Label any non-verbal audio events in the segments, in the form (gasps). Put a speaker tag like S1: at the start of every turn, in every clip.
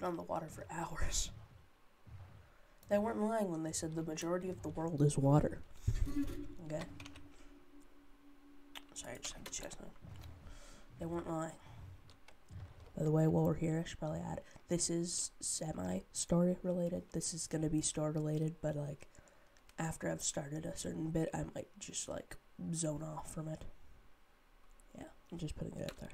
S1: Been on the water for hours. They weren't lying when they said the majority of the world is water. Okay? Sorry, I just had the chestnut. They weren't lying. By the way, while we're here, I should probably add this is semi story related. This is gonna be story related, but like after I've started a certain bit, I might just like zone off from it. Yeah, I'm just putting it out there.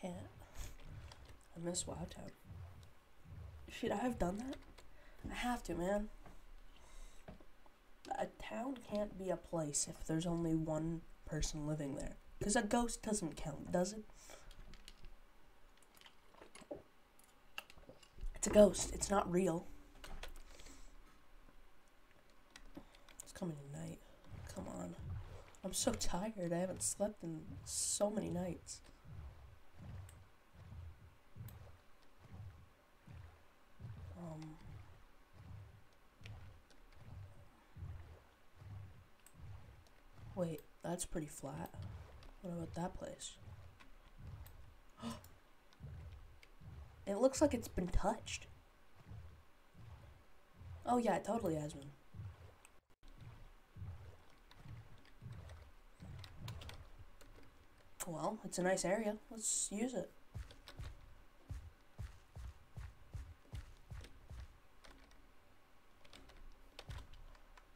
S1: Can't. Miss Wowtown. Should I have done that? I have to, man. A town can't be a place if there's only one person living there. Because a ghost doesn't count, does it? It's a ghost. It's not real. It's coming at night. Come on. I'm so tired. I haven't slept in so many nights. Um. Wait, that's pretty flat. What about that place? (gasps) it looks like it's been touched. Oh yeah, it totally has been. Well, it's a nice area. Let's use it.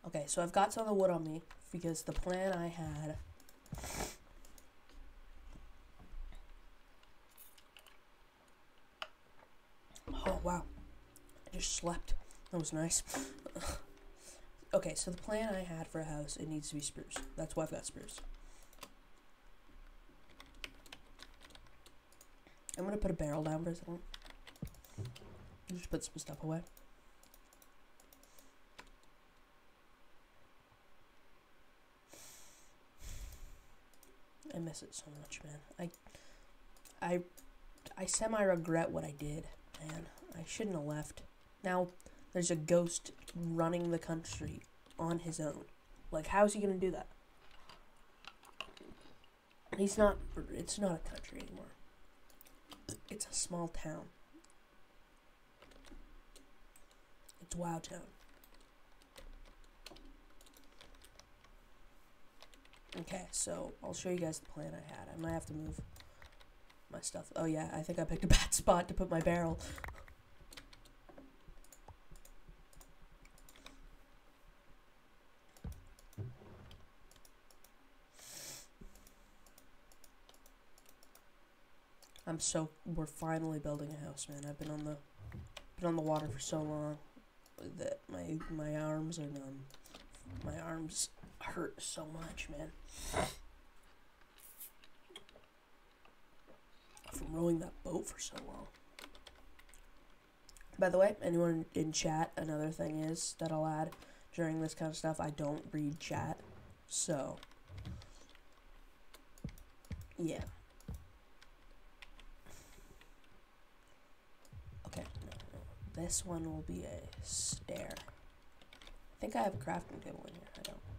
S1: Okay, so I've got some of the wood on me because the plan I had Oh wow. I just slept. That was nice. okay, so the plan I had for a house, it needs to be spruce. That's why I've got spruce. I'm gonna put a barrel down for a second. Just put some stuff away. I miss it so much, man. I, I, I semi regret what I did, man. I shouldn't have left. Now, there's a ghost running the country on his own. Like, how's he gonna do that? He's not. It's not a country anymore. It's a small town. It's Wow Town. Okay, so I'll show you guys the plan I had. I might have to move my stuff. Oh yeah, I think I picked a (laughs) bad spot to put my barrel. I'm so we're finally building a house, man. I've been on the been on the water for so long that my my arms are numb. My arms hurt so much, man. From rowing that boat for so long. By the way, anyone in chat, another thing is that I'll add during this kind of stuff, I don't read chat. So, yeah. Okay. This one will be a stair. I think I have a crafting table in here. I don't.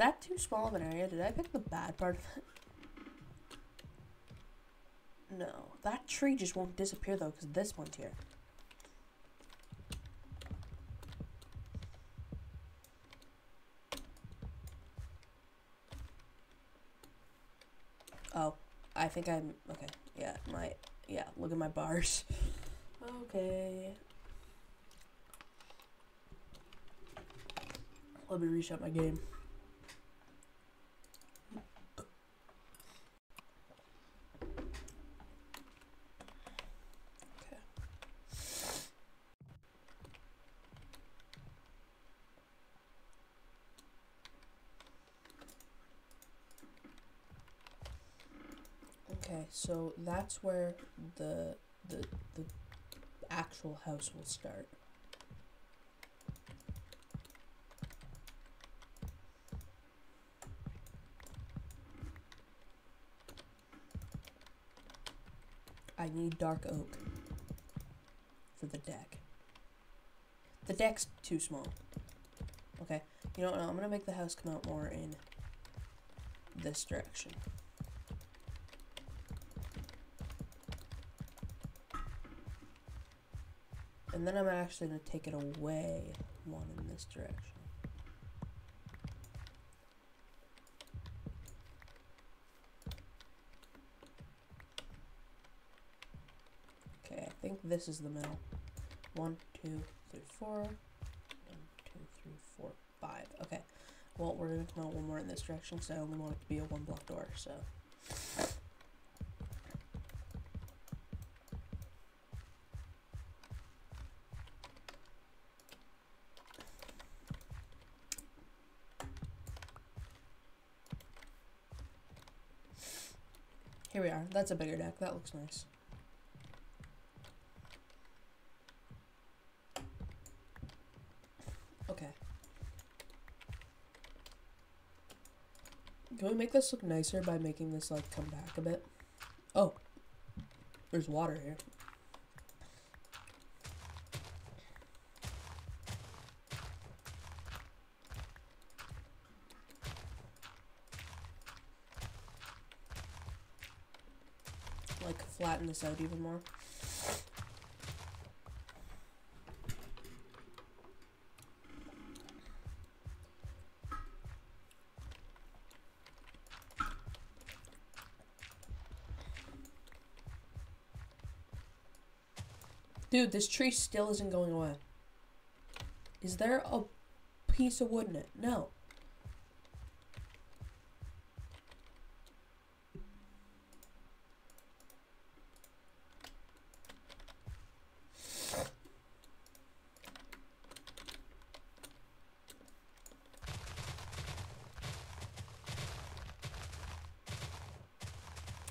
S1: That too small of an area? Did I pick the bad part of it? No. That tree just won't disappear though, because this one's here. Oh, I think I'm, okay, yeah, my, yeah, look at my bars. Okay. Let me reset my game. Okay. Okay, so that's where the the the actual house will start. I need dark oak for the deck. The deck's too small. Okay, you know what? I'm gonna make the house come out more in this direction. And then I'm actually going to take it away one in this direction. Okay, I think this is the middle. One, two, three, four. One, two, three, four, five. Okay. Well, we're going to come out one more in this direction because I only want it to be a one block door, so. Here we are. That's a bigger deck. That looks nice. Okay. Can we make this look nicer by making this like come back a bit? Oh. There's water here. like flatten this out even more. Dude, this tree still isn't going away. Is there a piece of wood in it? No.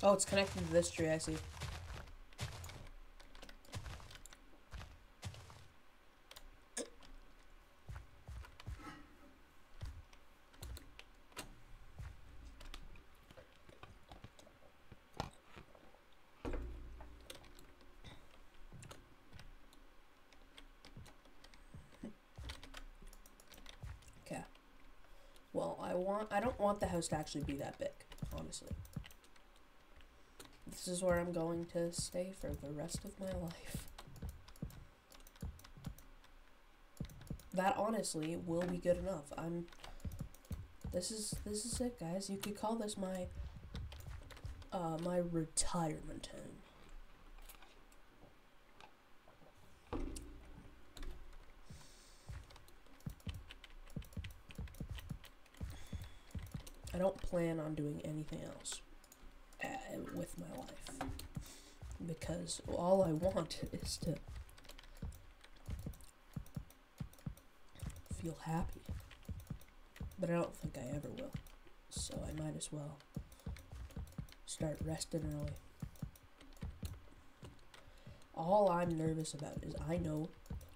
S1: Oh, it's connected to this tree, I see. Okay. Well, I want I don't want the house to actually be that big, honestly. This is where I'm going to stay for the rest of my life. That honestly will be good enough. I'm This is this is it, guys. You could call this my uh my retirement home. I don't plan on doing anything else with my life because all I want is to feel happy. But I don't think I ever will. So I might as well start resting early. All I'm nervous about is I know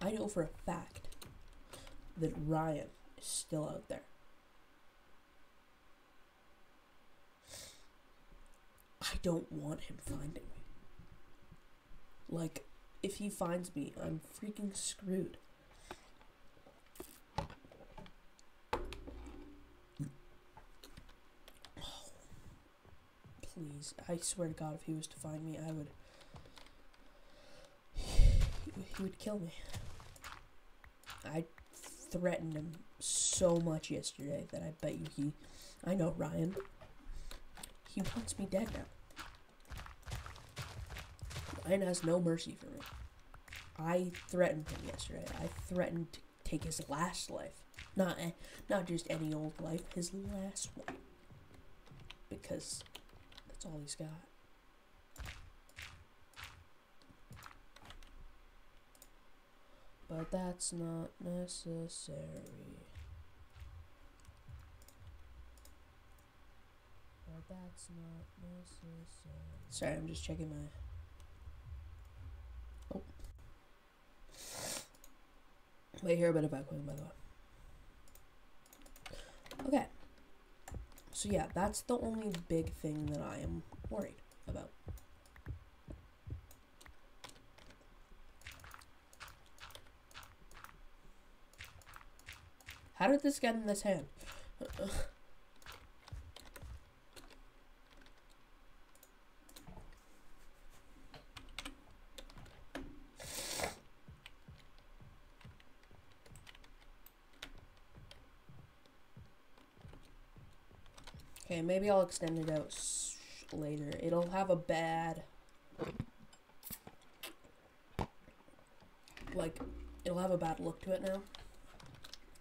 S1: I know for a fact that Ryan is still out there. Don't want him finding me. Like, if he finds me, I'm freaking screwed. Please, I swear to God, if he was to find me, I would. He would kill me. I threatened him so much yesterday that I bet you he. I know Ryan. He wants me dead now. Ryan has no mercy for me. I threatened him yesterday. I threatened to take his last life. Not eh, not just any old life, his last one. Because that's all he's got. But that's not necessary. But that's not necessary. Sorry, I'm just checking my. Wait, hear a bit of echoing, by the way. Okay. So yeah, that's the only big thing that I am worried about. How did this get in this hand? (laughs) Okay, maybe I'll extend it out later. It'll have a bad... Like, it'll have a bad look to it now.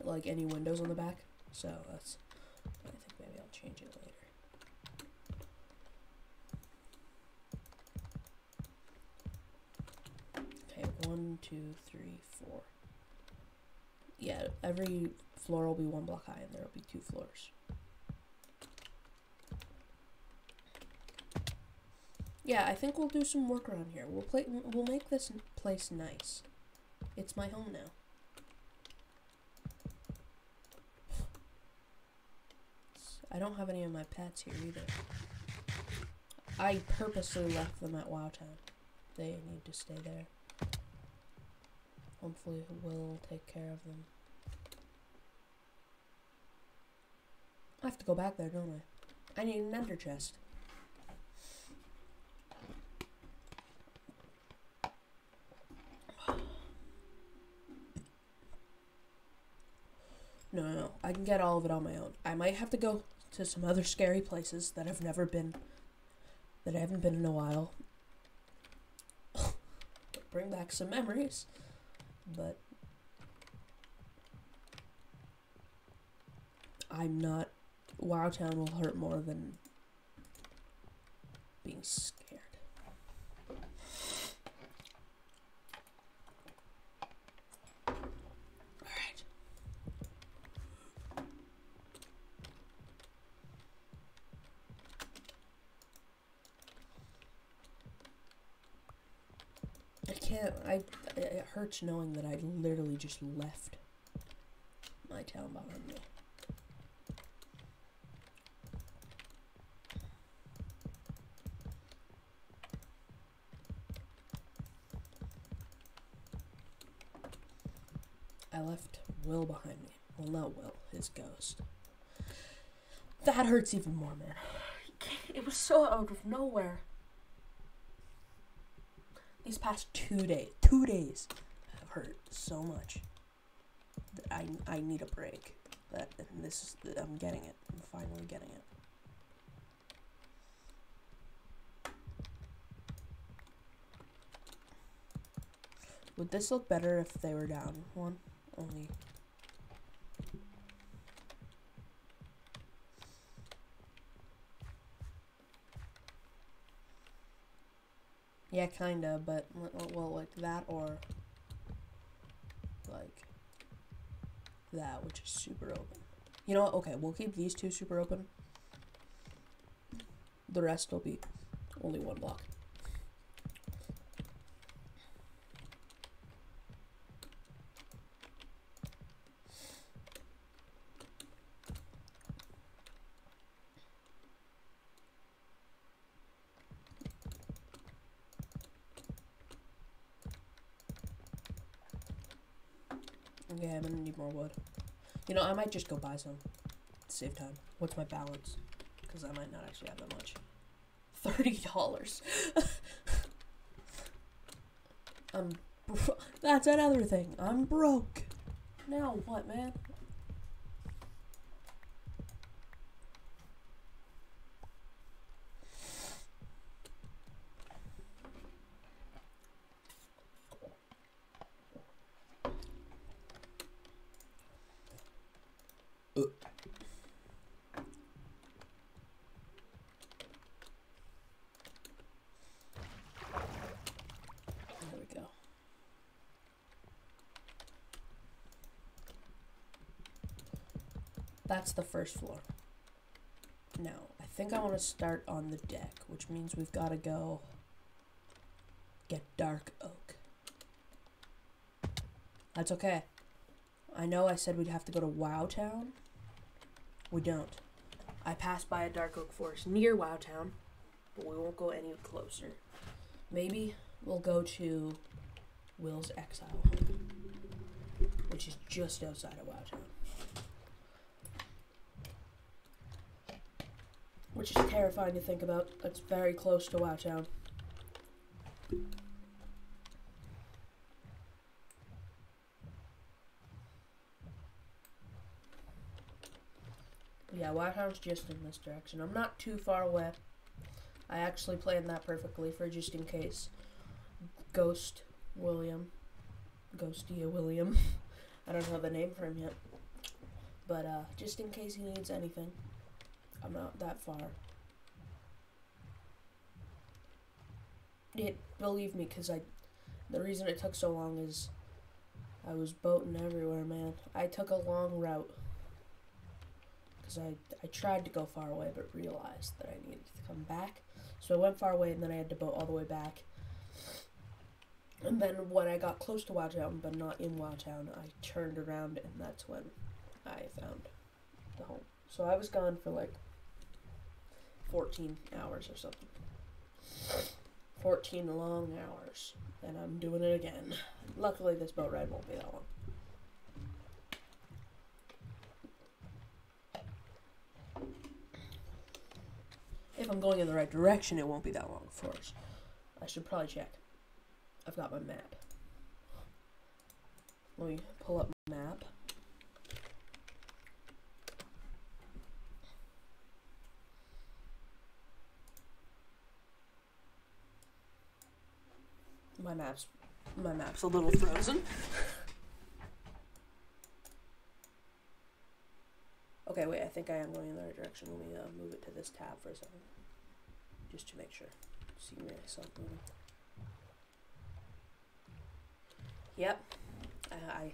S1: Like any windows on the back. So, that's... I think maybe I'll change it later. Okay, one, two, three, four. Yeah, every floor will be one block high and there will be two floors. Yeah, I think we'll do some work around here. We'll play. We'll make this place nice. It's my home now. I don't have any of my pets here either. I purposely left them at Wowtown. They need to stay there. Hopefully, we'll take care of them. I have to go back there, don't I? I need an ender chest. No, no. I can get all of it on my own. I might have to go to some other scary places that I've never been, that I haven't been in a while. (laughs) Bring back some memories, but I'm not. Wowtown will hurt more than being scared. can't. I. It hurts knowing that I literally just left my town behind me. I left Will behind me. Well, not Will, his ghost. That hurts even more, man. It was so out of nowhere these past two days, two days hurt so much that I, I need a break. That and this is I'm getting it. I'm finally getting it. Would this look better if they were down one? Only Yeah, kinda, but, well, like that or, like, that, which is super open. You know what? Okay, we'll keep these two super open. The rest will be only one block. Yeah, I'm gonna need more wood. You know, I might just go buy some. Save time. What's my balance? Because I might not actually have that much. Thirty dollars. (laughs) I'm. That's another thing. I'm broke. Now what, man? That's the first floor. Now, I think I want to start on the deck, which means we've got to go get dark oak. That's okay. I know I said we'd have to go to Wowtown. We don't. I passed by a dark oak forest near Wowtown, but we won't go any closer. Maybe we'll go to Will's Exile which is just outside of Wowtown. Which is terrifying to think about. It's very close to Wowtown. Yeah, Wowtown's just in this direction. I'm not too far away. I actually planned that perfectly for just in case. Ghost William. Ghostia William. (laughs) I don't know the name for him yet. But uh, just in case he needs anything. I'm not that far. It, believe me, because I, the reason it took so long is I was boating everywhere, man. I took a long route because I, I tried to go far away but realized that I needed to come back. So I went far away and then I had to boat all the way back. And then when I got close to Wowtown but not in Wowtown, I turned around and that's when I found the home. So I was gone for like 14 hours or something. 14 long hours. And I'm doing it again. Luckily, this boat ride won't be that long. If I'm going in the right direction, it won't be that long, of course. I should probably check. I've got my map. Let me pull up my map. My map's my map's a little frozen. okay, wait, I think I am going in the right direction. Let me uh, move it to this tab for a second. Just to make sure. See myself moving. Yep. I, I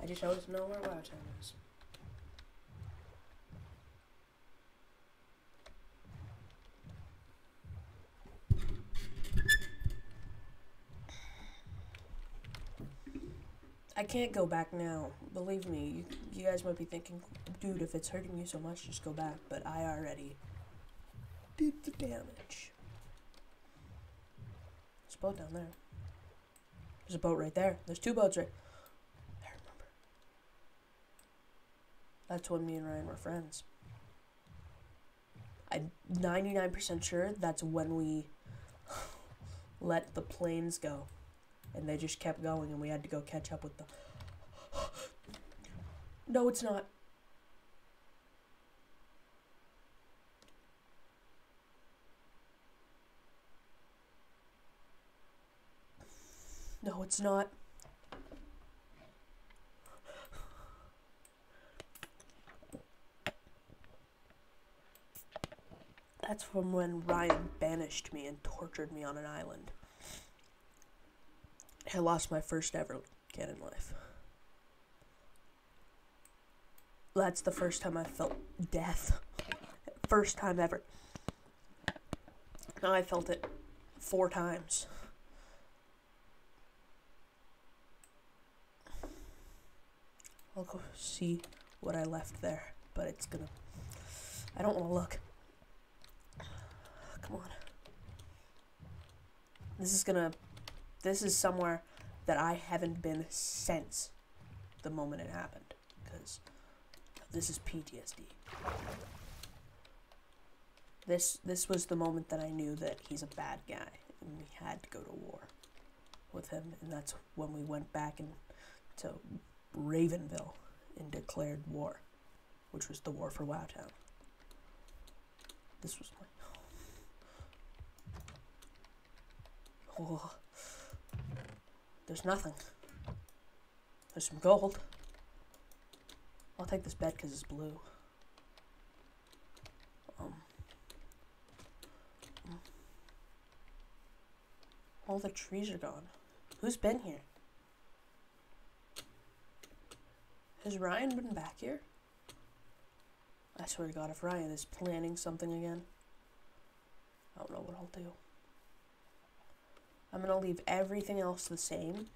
S1: (sighs) I just always know where Wowtown is. I can't go back now. Believe me, you, you guys might be thinking, dude, if it's hurting you so much, just go back. But I already did the damage. There's a boat down there. There's a boat right there. There's two boats right I remember. That's when me and Ryan were friends. I'm 99% sure that's when we (sighs) let the planes go and they just kept going and we had to go catch up with them. (gasps) no, it's not. No, it's not. That's from when Ryan banished me and tortured me on an island. I lost my first ever canon life. That's the first time I felt death. First time ever. Now I felt it four times. I'll go see what I left there, but it's gonna. I don't want to look. Come on. This is gonna this is somewhere that I haven't been since the moment it happened because this is PTSD. This this was the moment that I knew that he's a bad guy and we had to go to war with him and that's when we went back and to Ravenville and declared war, which was the war for Wowtown. This was my (sighs) Oh. There's nothing. There's some gold. I'll take this bed because it's blue. Um, all the trees are gone. Who's been here? Has Ryan been back here? I swear to God, if Ryan is planning something again, I don't know what I'll do. I'm gonna leave everything else the same.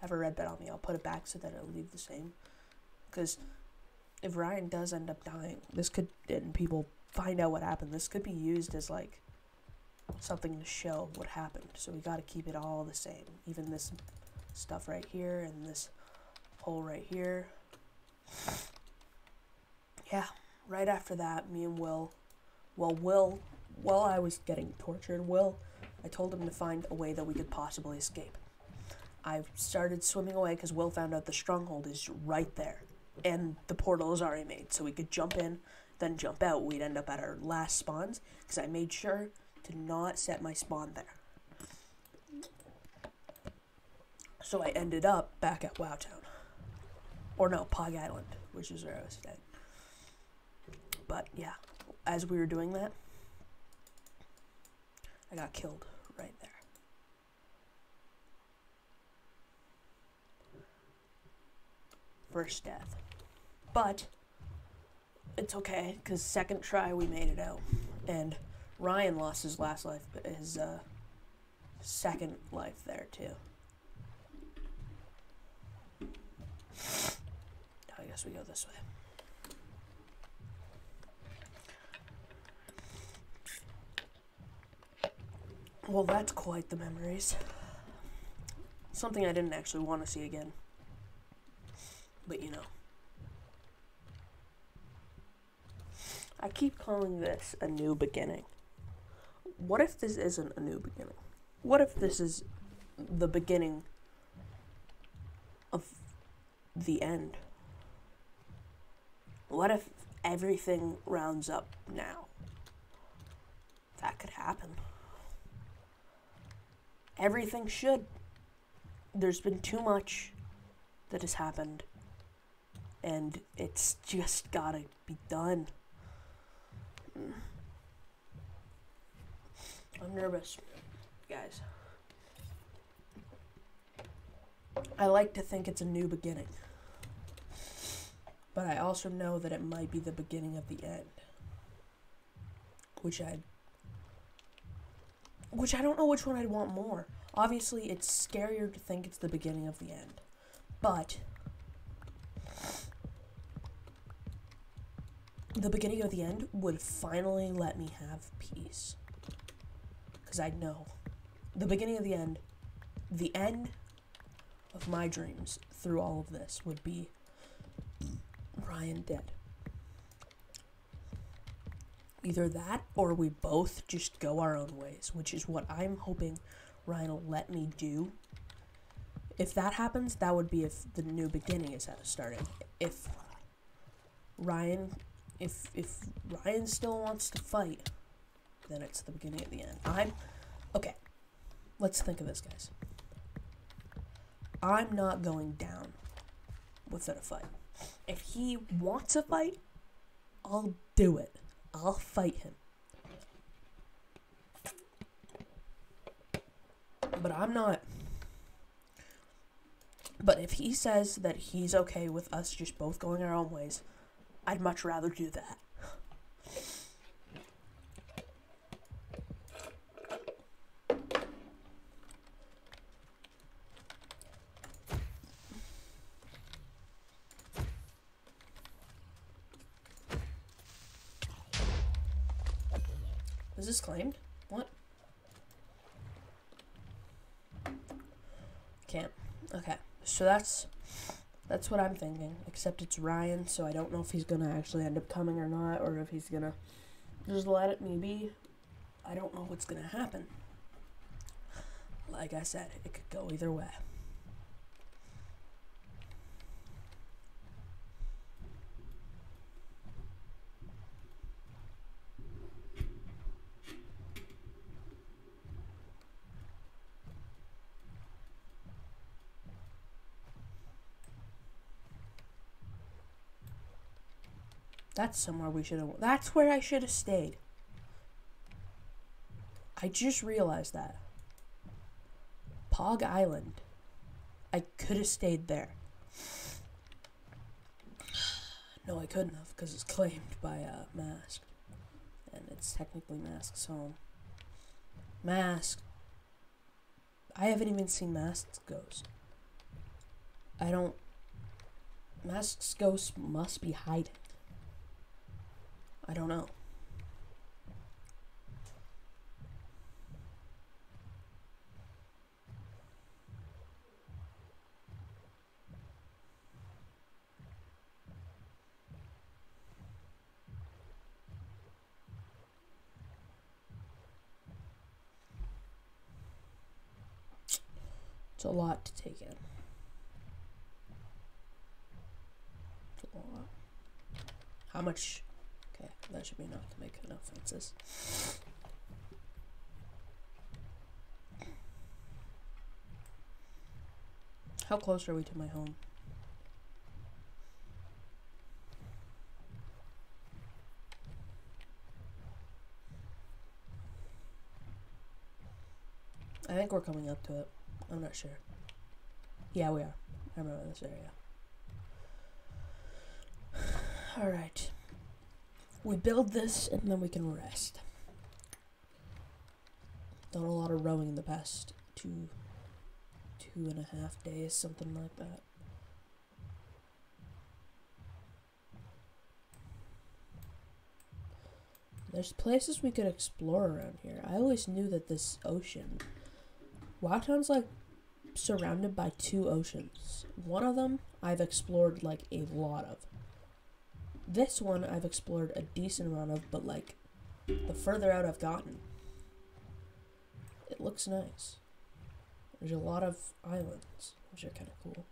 S1: I have a red bed on me. I'll put it back so that it'll leave the same. Because if Ryan does end up dying, this could, and people find out what happened, this could be used as like something to show what happened. So we gotta keep it all the same. Even this stuff right here and this hole right here. (sighs) Yeah, right after that, me and Will, well, Will, while I was getting tortured, Will, I told him to find a way that we could possibly escape. I started swimming away because Will found out the stronghold is right there. And the portal is already made, so we could jump in, then jump out. We'd end up at our last spawns because I made sure to not set my spawn there. So I ended up back at Wowtown. Or no, Pog Island, which is where I was staying. But yeah, as we were doing that, I got killed right there. First death. But it's okay, because second try we made it out. And Ryan lost his last life, his uh, second life there too. I guess we go this way. Well, that's quite the memories. Something I didn't actually want to see again. But you know. I keep calling this a new beginning. What if this isn't a new beginning? What if this is the beginning of the end? What if everything rounds up now? That could happen. Everything should. There's been too much that has happened, and it's just gotta be done. (sighs) I'm nervous, guys. I like to think it's a new beginning. But I also know that it might be the beginning of the end. Which I which I don't know which one I'd want more. Obviously, it's scarier to think it's the beginning of the end. But the beginning of the end would finally let me have peace. Because I'd know the beginning of the end, the end of my dreams through all of this would be Ryan dead. Either that or we both just go our own ways, which is what I'm hoping Ryan will let me do. If that happens, that would be if the new beginning is starting. If Ryan if if Ryan still wants to fight, then it's the beginning of the end. I'm okay. Let's think of this, guys. I'm not going down without a fight. If he wants a fight, I'll do it. I'll fight him. But I'm not. But if he says that he's okay with us just both going our own ways, I'd much rather do that. Is this claimed? What? Can't. Okay. So that's that's what I'm thinking. Except it's Ryan, so I don't know if he's gonna actually end up coming or not, or if he's gonna just let it me be. I don't know what's gonna happen. Like I said, it could go either way. That's somewhere we should have. That's where I should have stayed. I just realized that. Pog Island. I could have stayed there. No, I couldn't have because it's claimed by uh, Mask, and it's technically Mask's home. Mask. I haven't even seen Mask's ghost. I don't. Mask's ghost must be hiding. I don't know. It's a lot to take in. How much? Should be enough to make enough fences. How close are we to my home? I think we're coming up to it. I'm not sure. Yeah, we are. I remember this area. (sighs) Alright. We build this and then we can rest. Done a lot of rowing in the past two two and a half days, something like that. There's places we could explore around here. I always knew that this ocean Wowtown's like surrounded by two oceans. One of them I've explored like a lot of. This one I've explored a decent amount of, but like the further out I've gotten, it looks nice. There's a lot of islands, which are kind of cool.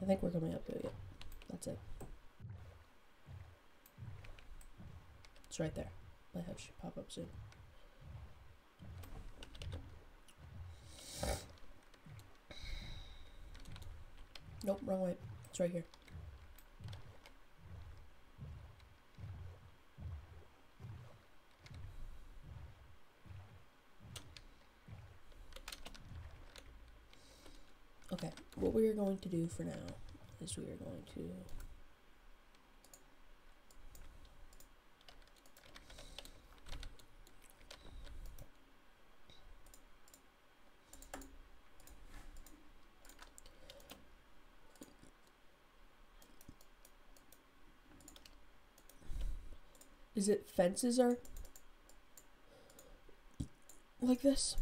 S1: I think we're coming up to it. That's it. It's right there. My head should pop up soon. Nope, wrong way. It's right here. Okay, what we are going to do for now is we are going to Is it fences are like this?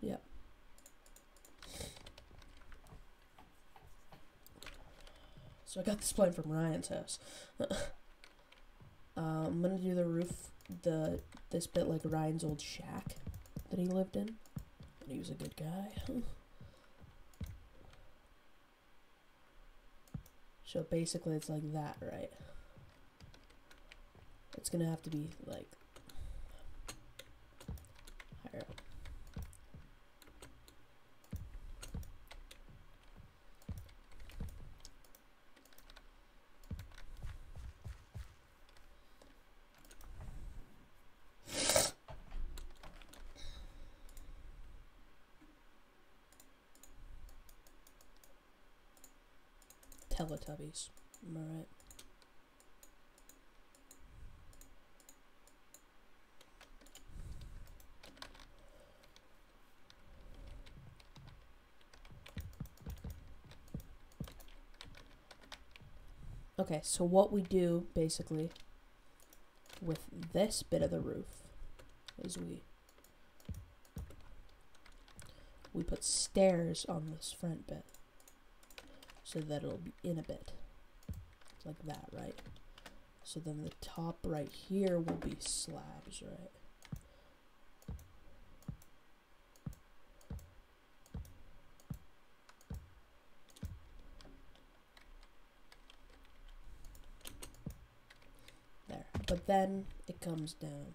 S1: Yeah. So I got this plan from Ryan's house. (laughs) uh, I'm gonna do the roof, the this bit like Ryan's old shack that he lived in. He was a good guy. (laughs) So basically it's like that, right? It's gonna have to be like higher up. Right? Okay, so what we do basically with this bit of the roof is we we put stairs on this front bit so that it'll be in a bit. Like that right? So then the top right here will be slabs right? There. But then it comes down.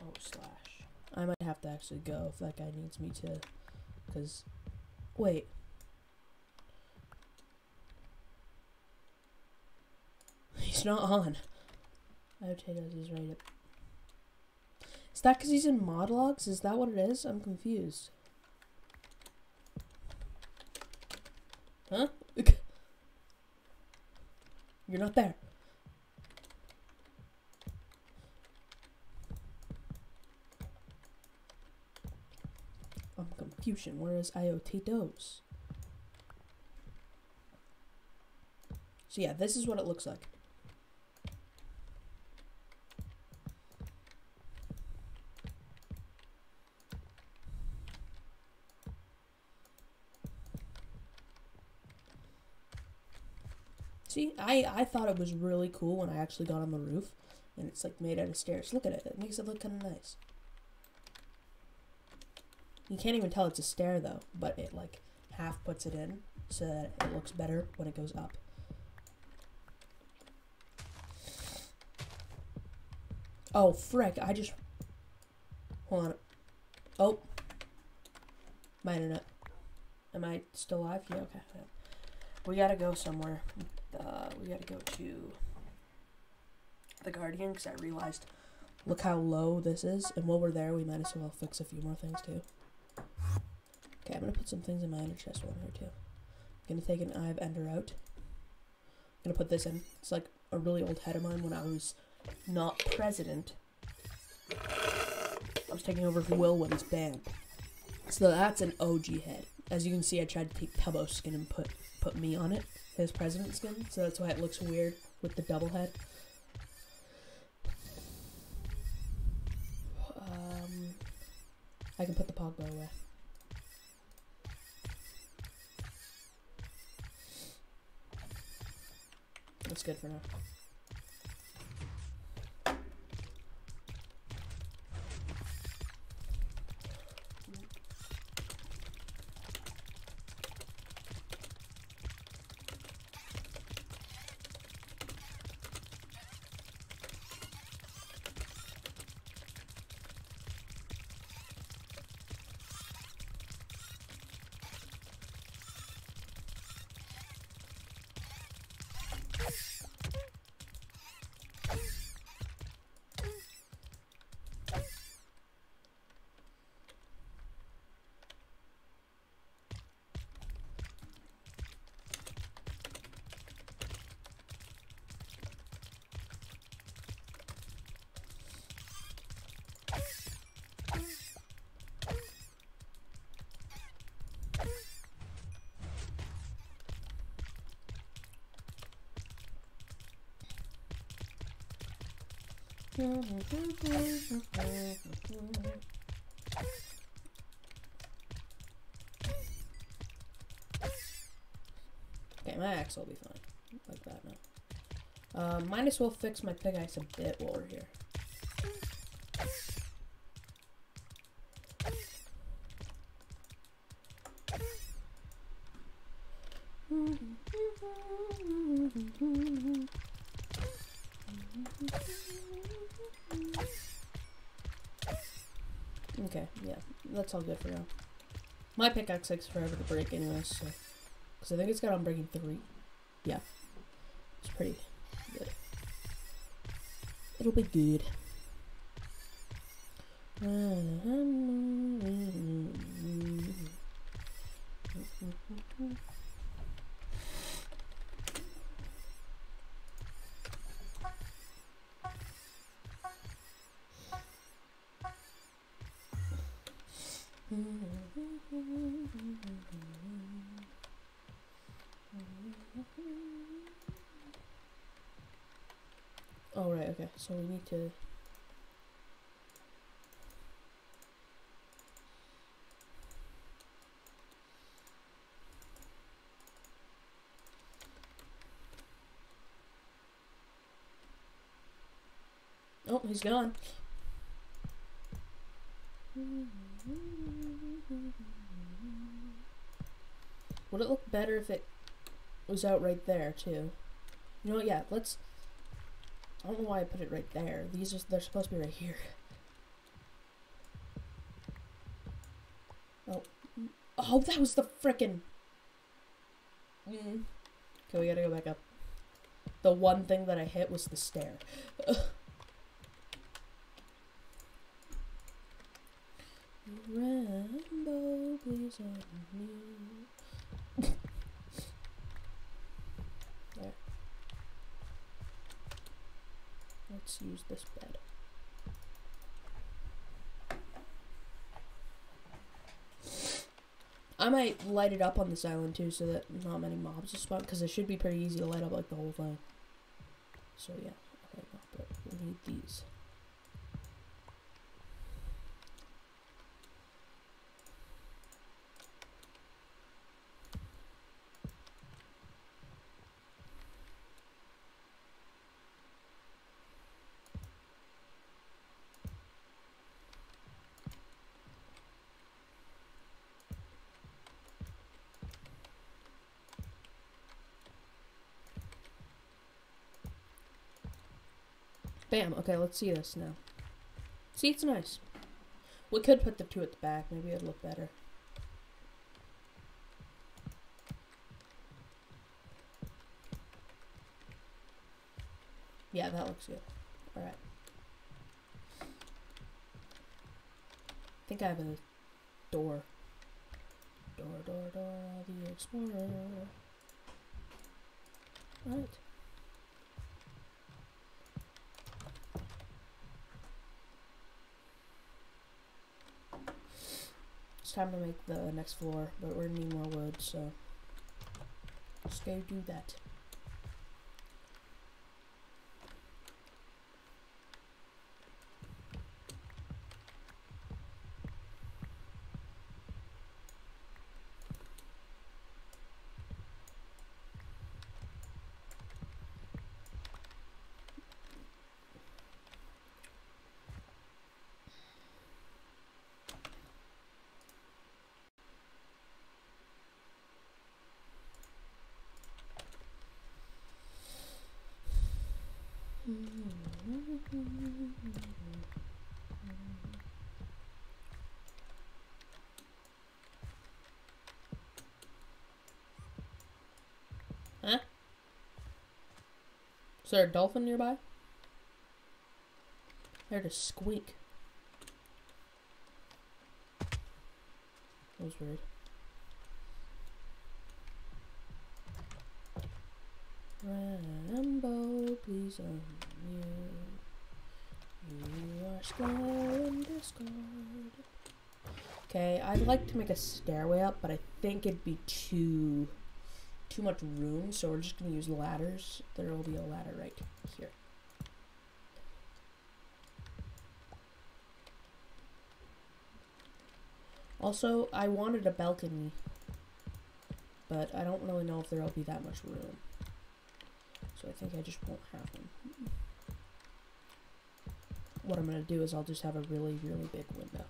S1: Oh slash. I might have to actually go if that guy needs me to because wait Not on. Potatoes is right up. that because he's in modlogs? Is that what it is? I'm confused. Huh? (laughs) You're not there. I'm confusion. Where is IoT dose? So yeah, this is what it looks like. I, I thought it was really cool when I actually got on the roof. And it's like made out of stairs. Look at it. It makes it look kind of nice. You can't even tell it's a stair though, but it like half puts it in so that it looks better when it goes up. Oh, frick. I just... Hold on. Oh. My internet. Am I still live? Yeah, okay. We gotta go somewhere uh, we gotta go to the Guardian because I realized look how low this is, and while we're there, we might as well fix a few more things too. Okay, I'm gonna put some things in my ender chest one here too. I'm gonna take an Eye of Ender out. I'm gonna put this in. It's like a really old head of mine when I was not president. I was taking over for Will when he's banned. So that's an OG head. As you can see, I tried to take Tubbo's skin and put put me on it his president skin, so that's why it looks weird with the double head. Um, I can put the Pogba away. That's good for now. Okay, my axe will be fine. Like that now. Uh, might as well fix my pickaxe a bit while we're here. All good for now. My pickaxe takes forever to break anyways, so... Because I think it's got Unbreaking 3. Yeah. It's pretty good. It'll be good. Oh, right, okay. So we need to... Oh, he's gone. Would it look better if it was out right there, too? You know what, yeah, let's... I don't know why I put it right there. These are, they're supposed to be right here. Oh. Oh, that was the frickin' Mm. Okay, we gotta go back up. The one thing that I hit was the stair. (laughs) there. Let's use this bed. I might light it up on this island too so that not many mobs will spawn because it should be pretty easy to light up like the whole thing. So yeah, okay, no, but we need these. Bam. Okay, let's see this now. See, it's nice. We could put the two at the back. Maybe it'd look better. Yeah, that looks good. Alright. I think I have a door. Door, door, door, the explorer. Alright. Time to make the next floor, but we're gonna need more wood, so let's go do that. Huh? Is there a dolphin nearby? Heard a squeak. That was weird. Rambo, please unmute. You are in Discord. Okay, I'd like to make a stairway up, but I think it'd be too too much room, so we're just gonna use ladders. There will be a ladder right here. Also, I wanted a balcony, but I don't really know if there'll be that much room. So I think I just won't have one. What I'm going to do is I'll just have a really, really big window.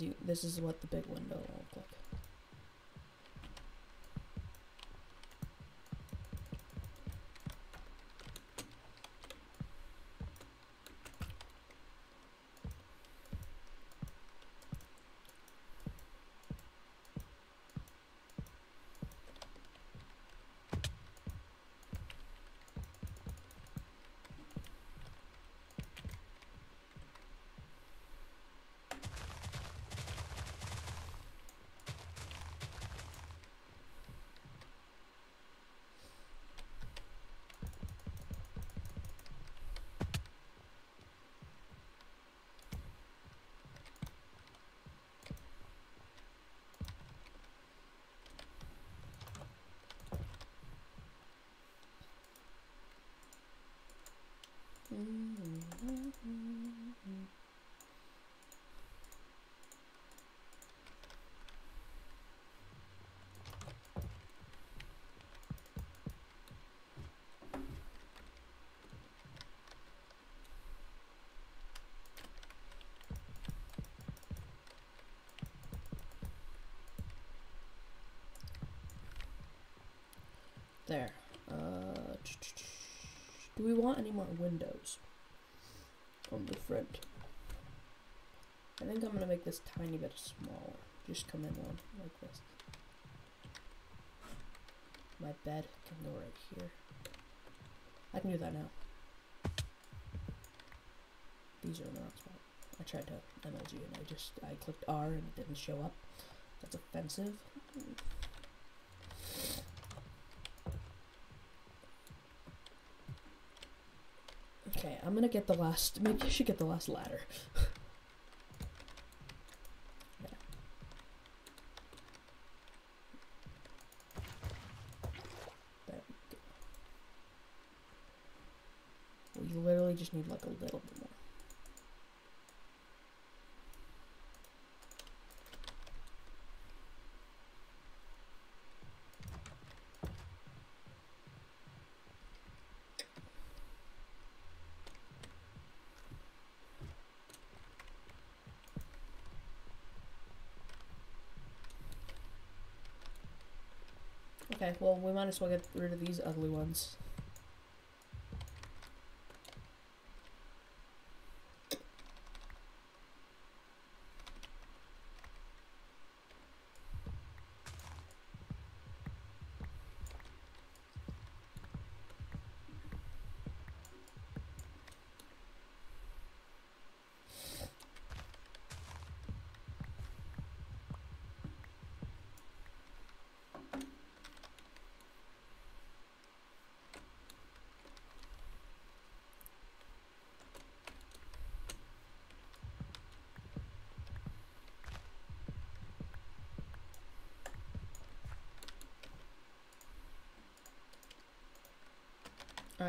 S1: You, this is what the big window will look like. There. Uh, do we want any more windows on the front? I think I'm gonna make this tiny bit smaller. Just come in one like this. My bed can go right here. I can do that now. These are in the wrong spot. I tried to MLG and I just I clicked R and it didn't show up. That's offensive. Okay, I'm gonna get the last. Maybe I should get the last ladder. There we go. We literally just need like a little bit more. Okay, well, we might as well get rid of these ugly ones.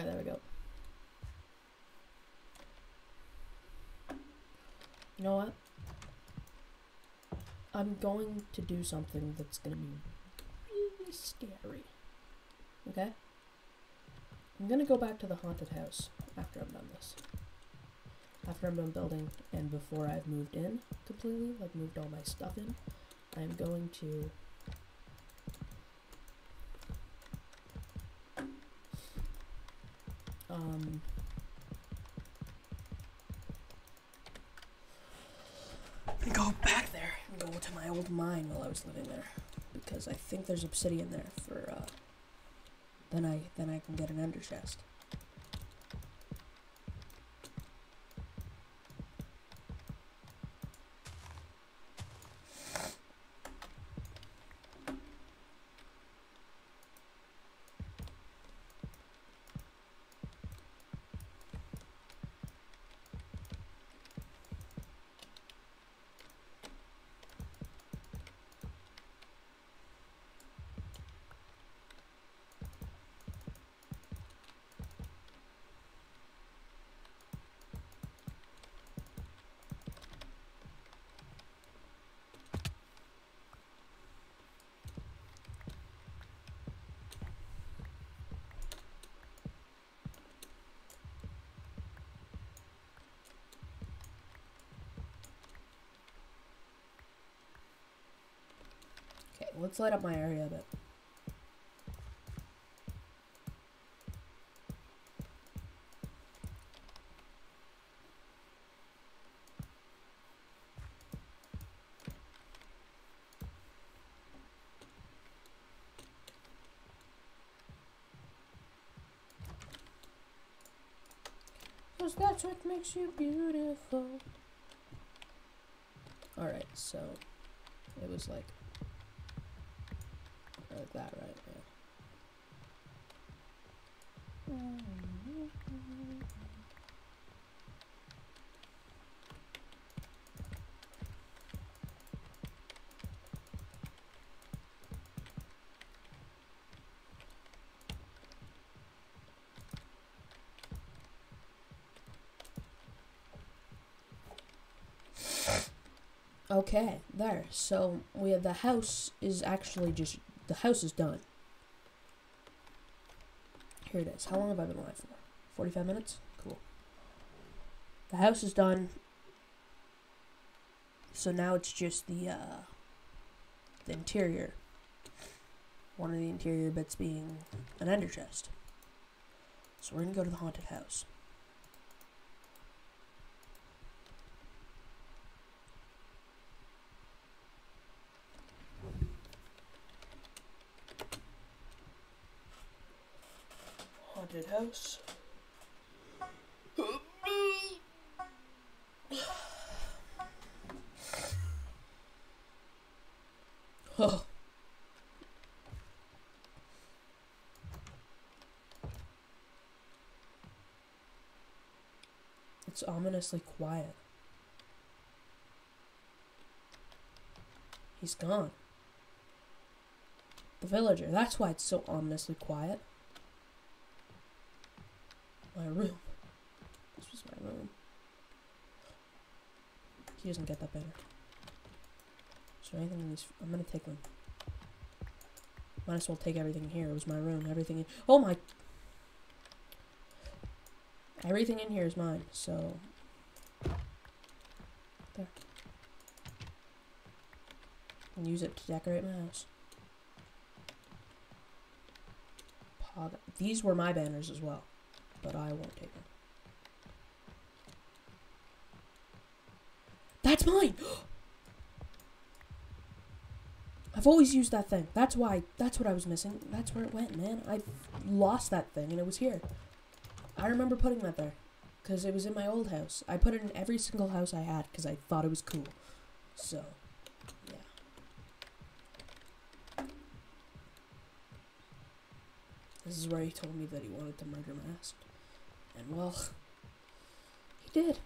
S1: There we go. You know what? I'm going to do something that's going to be really scary. Okay? I'm going to go back to the haunted house after I'm done this. After I'm done building and before I've moved in completely, like moved all my stuff in, I'm going to um, go back there and go to my old mine while I was living there because I think there's obsidian there for uh, then I then I can get an ender chest. Okay, let's light up my area a bit. Cause that's what makes you beautiful. Alright, so it was like like that, right? Yeah. (laughs) Okay, there. So we have the house is actually just the house is done. Here it is. How long have I been live for? 45 minutes? Cool. The house is done. So now it's just the uh the interior. One of the interior bits being an ender chest. So we're gonna go to the haunted house. haunted house. oh. (sighs) It's ominously quiet. He's gone. The villager. That's why it's so ominously quiet. My room. This was my room. He doesn't get that better. Is there anything in these? I'm gonna take them. Might as well take everything here. It was my room. Everything in. Oh my. Everything in here is mine. So. There. And use it to decorate my house. These were my banners as well, but I won't take them. That's mine! (gasps) I've always used that thing. That's why, that's what I was missing. That's where it went, man. I lost that thing and it was here. I remember putting that there. Because it was in my old house. I put it in every single house I had because I thought it was cool. So, yeah. This is where he told me that he wanted to murder Mask. And well, he did.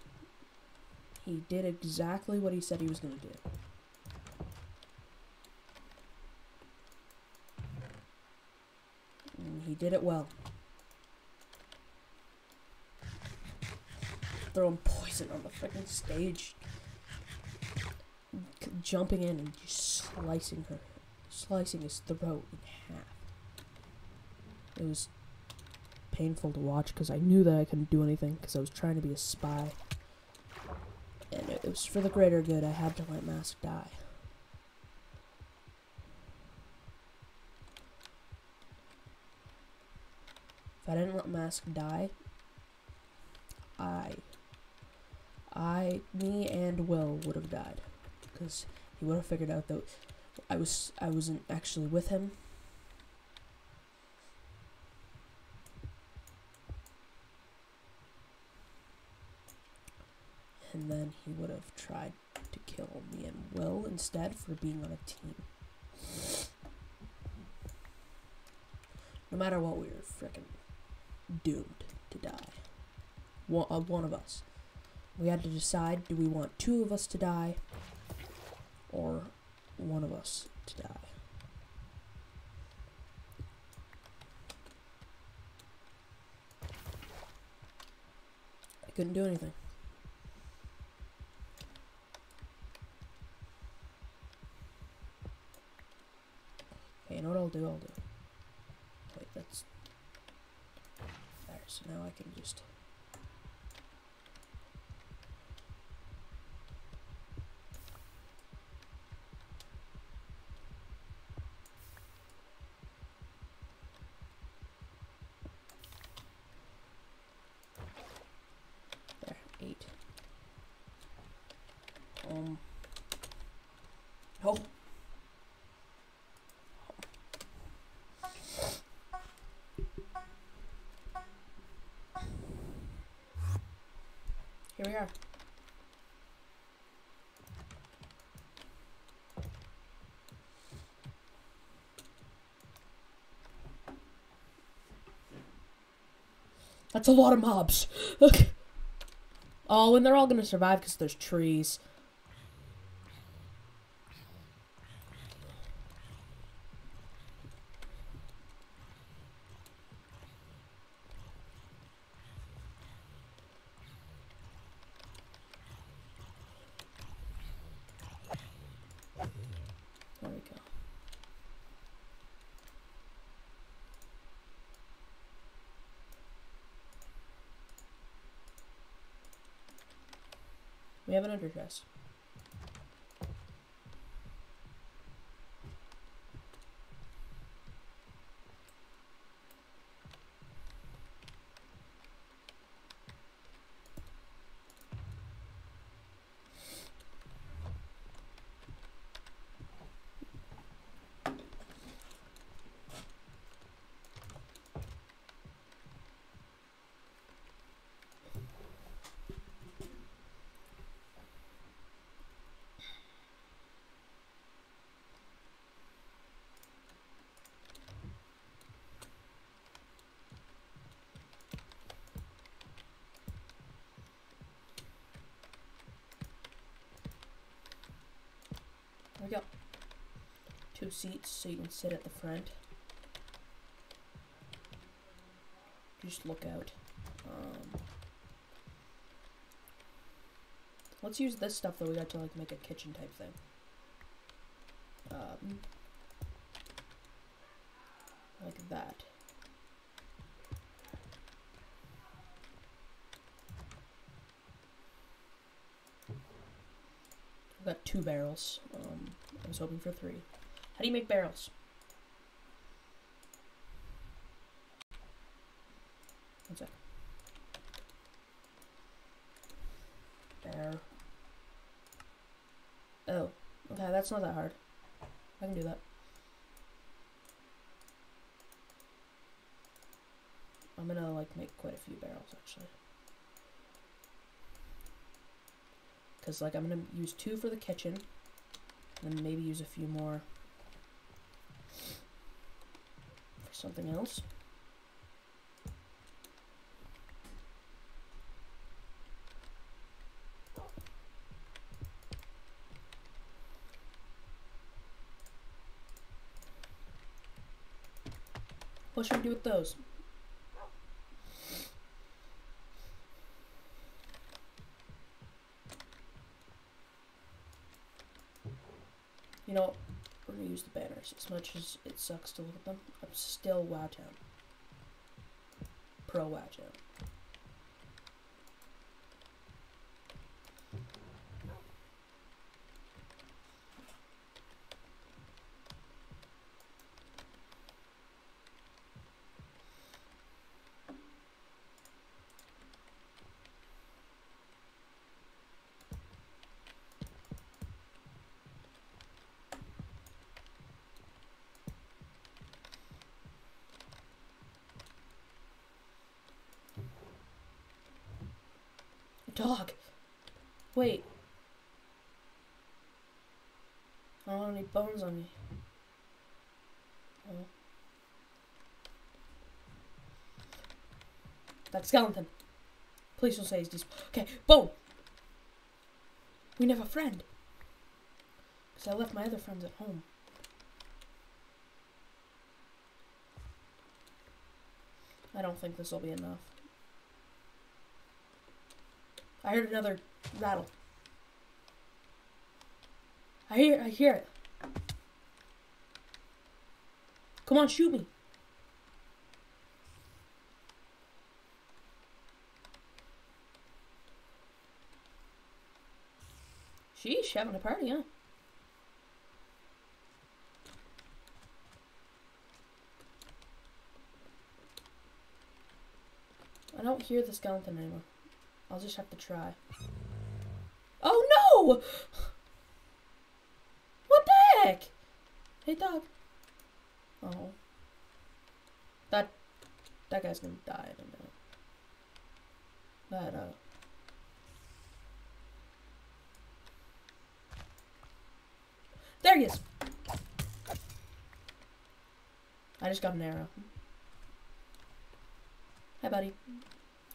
S1: He did exactly what he said he was going to do. And he did it well. Throwing poison on the freaking stage. Jumping in and just slicing her. Slicing his throat in half. It was painful to watch because I knew that I couldn't do anything because I was trying to be a spy. And it was for the greater good. I had to let Mask die. If I didn't let Mask die, I, I, me and Will would have died, because he would have figured out that I was I wasn't actually with him. And then he would have tried to kill me and Will instead for being on a team. No matter what, we were freaking doomed to die. One, uh, one of us. We had to decide do we want two of us to die or one of us to die. I couldn't do anything. Okay, you know what I'll do? I'll do. Wait, that's there. So now I can just. There, eight. Um. Oh. Here we are. That's a lot of mobs. (laughs) Oh, and they're all gonna survive because there's trees. There we go. We have an under two seats so you can sit at the front. Just look out. Um, let's use this stuff that we got to like make a kitchen type thing. Um, like that. I've got two barrels. Um, I was hoping for three. How do you make barrels? One sec. Bear. Oh, okay, that's not that hard. I can do that. I'm gonna like make quite a few barrels actually. Because like I'm gonna use two for the kitchen, and maybe use a few more for something else. What should we do with those? You know, we're as much as it sucks to look at them. I'm still Wowtown. Pro Wowtown. Dog. Wait. I don't have any bones on me. Oh. That skeleton. Please don't say he's this. Okay, bone. We have a friend. Because I left my other friends at home. I don't think this will be enough. I heard another rattle. I hear I hear it. Come on, shoot me. Sheesh, having a party, huh? I don't hear the skeleton anymore. I'll just have to try. Oh no! What the heck? Hey dog. Oh. That that guy's gonna die, I don't know. That uh There he is! I just got an arrow. Hi buddy.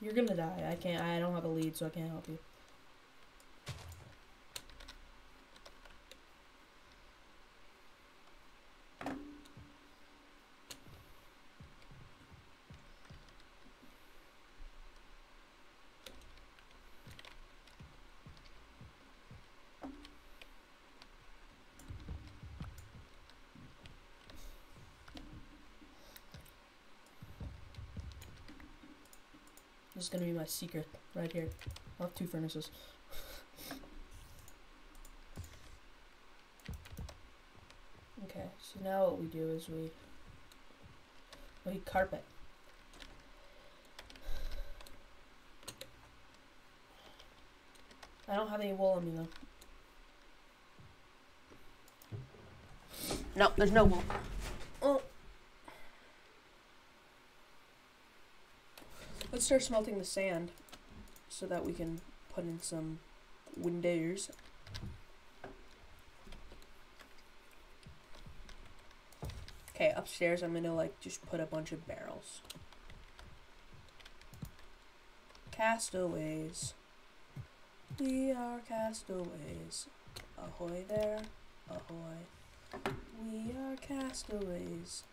S1: You're gonna die. I can't. I don't have a lead, so I can't help you. This is gonna be my secret right here. I'll have two furnaces. okay, so now what we do is we we carpet. I don't have any wool on me though. No, there's no wool. Oh. Let's start smelting the sand so that we can put in some windows. Okay, upstairs I'm gonna like just put a bunch of barrels. Castaways. We are castaways. Ahoy there, ahoy. We are castaways.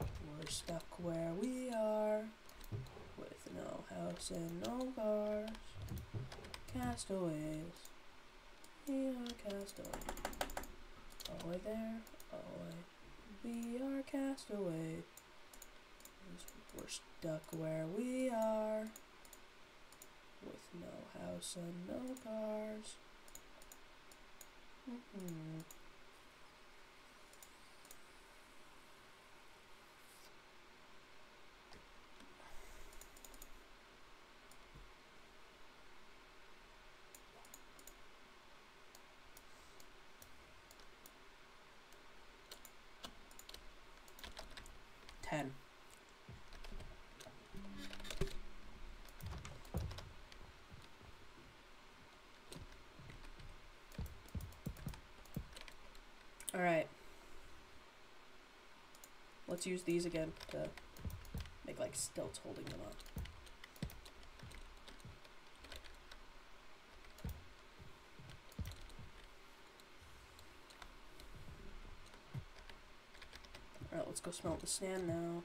S1: We're stuck where we are. No house and no cars. Castaways. We are castaways. Away there, away. We are castaways. We're stuck where we are. With no house and no cars. Mm-hmm. Alright. Let's use these again to make like stilts holding them up. Alright, let's go smelt the sand now.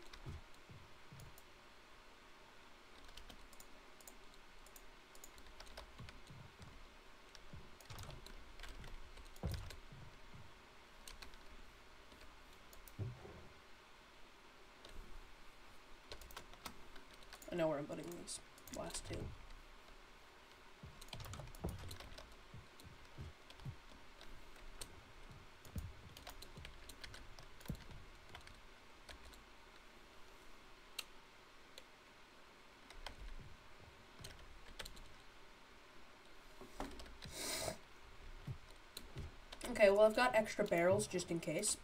S1: I know where I'm putting these last two. Okay, well I've got extra barrels just in case.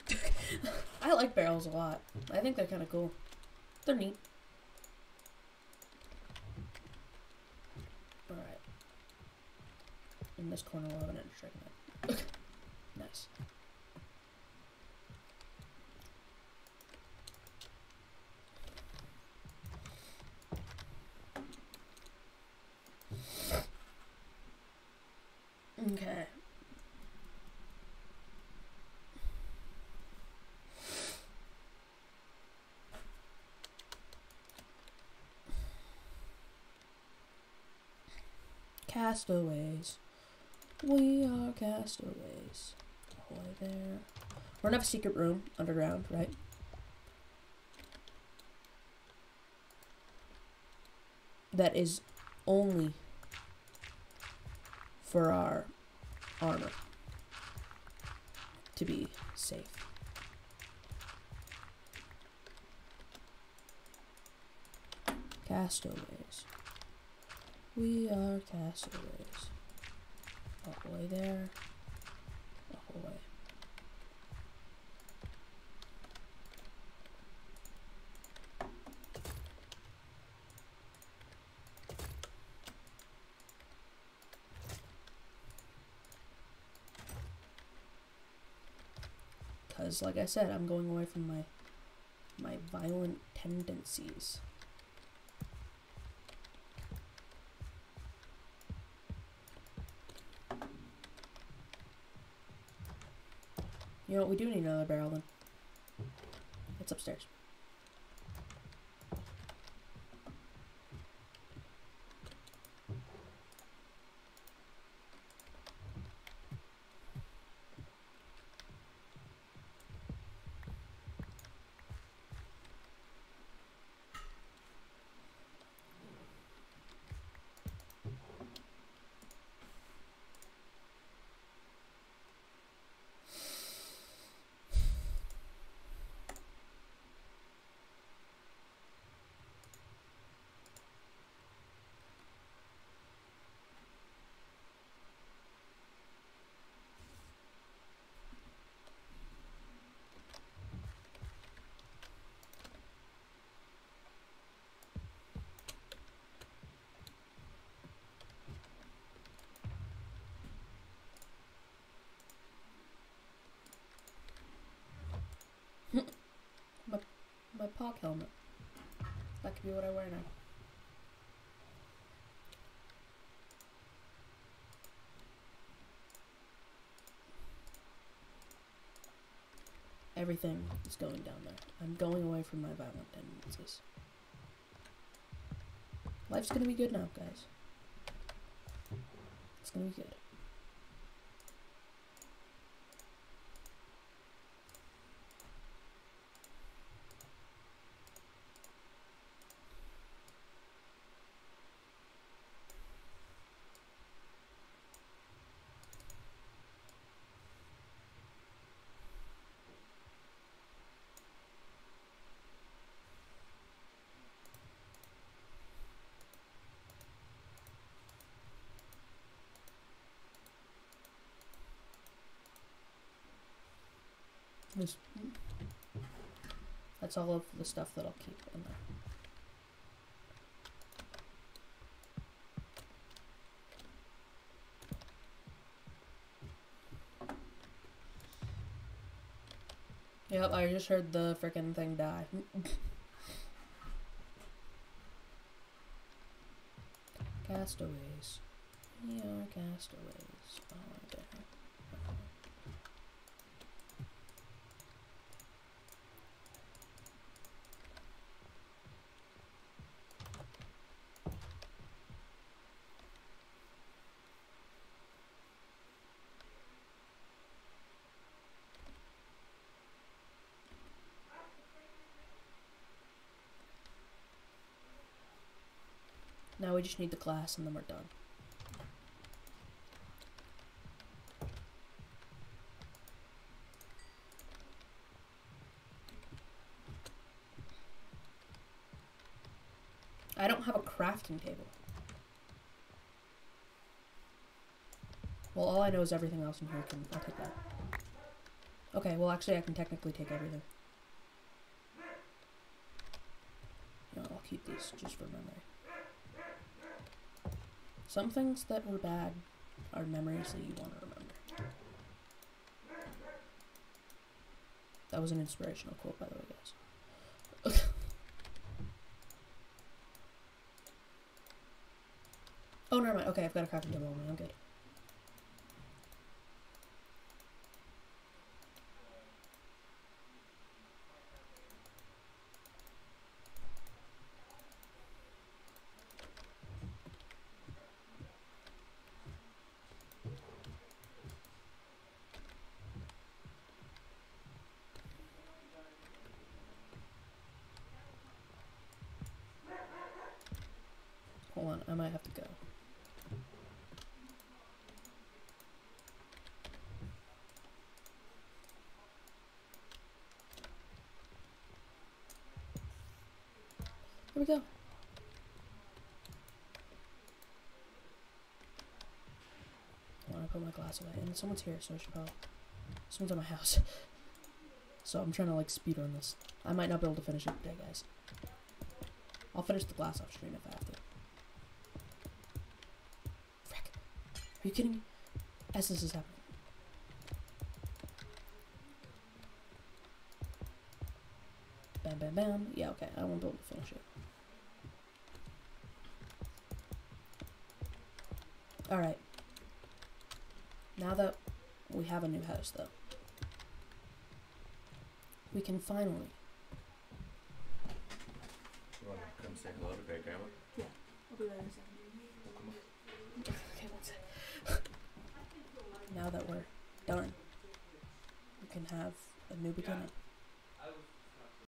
S1: (laughs) I like barrels a lot. I think they're kind of cool. They're neat. Alright. In this corner we'll have an ender dragon. nice. Okay. Castaways. We are castaways. Ahoy there. We're have a secret room underground, right? That is only for our armor to be safe. Castaways. We are castaways. way there. All the way. Because, like I said, I'm going away from my my violent tendencies. You know what? We do need another barrel then. It's upstairs. My park helmet. That could be what I wear now. everything is going down there. I'm going away from my violent tendencies. Life's gonna be good now, guys. It's gonna be good. This, that's all of the stuff that I'll keep in there. Yep, I just heard the freaking thing die. (laughs) castaways. We are castaways. Oh, damn. Now we just need the glass and then we're done. I don't have a crafting table. Well, all I know is everything else in here can... I'll take that. Okay, well actually I can technically take everything. No, I'll keep these just for memory. Some things that were bad are memories that you want to remember. That was an inspirational quote, by the way, guys. (laughs) oh, never mind. Okay, I've got a crafting table. I'm good. Hold on, I might have to go. Here we go. I away, and someone's here, so I should probably. Someone's at my house. So I'm trying to like speed run this. I might not be able to finish it today, guys. I'll finish the glass off stream if I have to. Frick. Are you kidding me? As this is happening. Bam, bam, bam. Yeah, okay. I won't be able to finish it. Alright. Now that we have a new house, though, we can finally.
S2: You wanna come say hello to Great Grandma?
S3: I'll be there in a second.
S1: Oh, okay, one sec. (laughs) now that we're done, we can have a new beginning.